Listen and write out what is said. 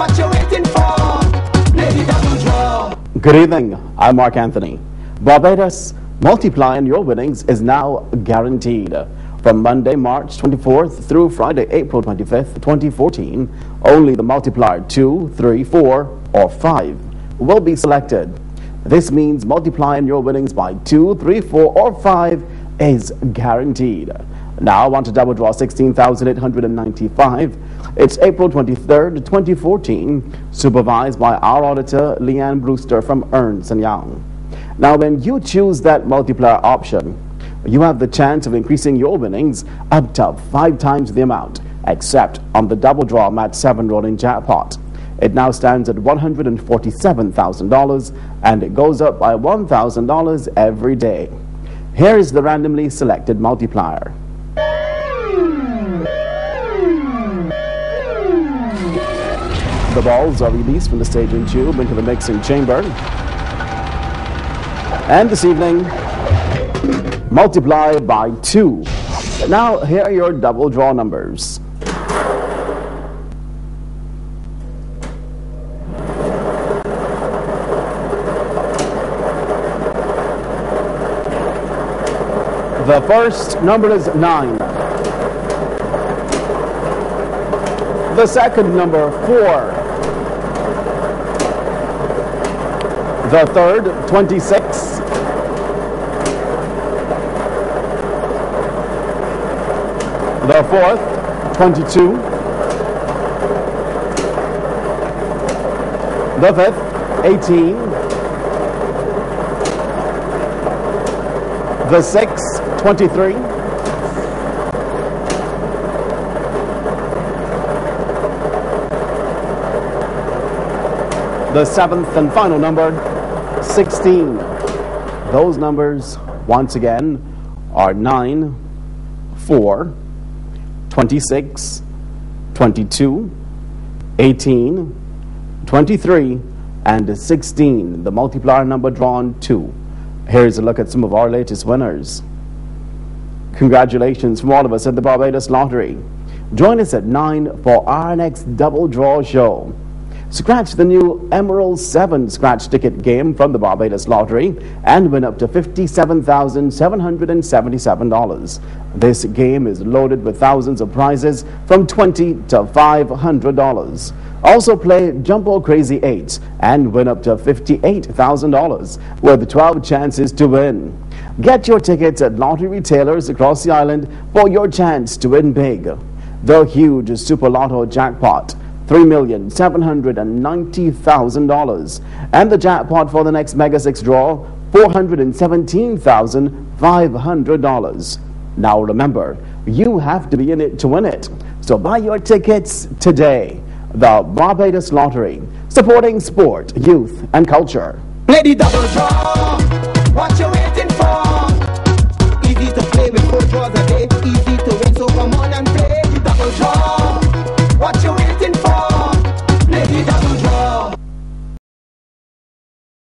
What you waiting for? The double draw. Good evening. I'm Mark Anthony. Barbados multiplying your winnings is now guaranteed. From Monday, March 24th through Friday, April 25th, 2014, only the multiplier 2, 3, 4, or 5 will be selected. This means multiplying your winnings by 2, 3, 4, or 5 is guaranteed. Now on to double draw 16,895. It's April 23rd, 2014, supervised by our auditor Leanne Brewster from Ernst & Young. Now when you choose that multiplier option, you have the chance of increasing your winnings up to five times the amount, except on the double draw Match 7 rolling jackpot. It now stands at $147,000 and it goes up by $1,000 every day. Here is the randomly selected multiplier. The balls are released from the staging tube into the mixing chamber. And this evening, multiply by two. Now, here are your double draw numbers. The first number is nine. The second number, four. The third, 26. The fourth, 22. The fifth, 18. The sixth, 23. The seventh and final number, 16. Those numbers, once again, are 9, 4, 26, 22, 18, 23, and 16. The multiplier number drawn 2. Here's a look at some of our latest winners. Congratulations from all of us at the Barbados Lottery. Join us at 9 for our next double draw show. Scratch the new Emerald 7 scratch ticket game from the Barbados Lottery and win up to $57,777. This game is loaded with thousands of prizes from 20 to $500. Also play Jumbo Crazy 8 and win up to $58,000 with 12 chances to win. Get your tickets at lottery retailers across the island for your chance to win big. The huge Super Lotto jackpot $3,790,000. And the jackpot for the next Mega 6 draw, $417,500. Now remember, you have to be in it to win it. So buy your tickets today. The Barbados Lottery, supporting sport, youth, and culture. The double draw.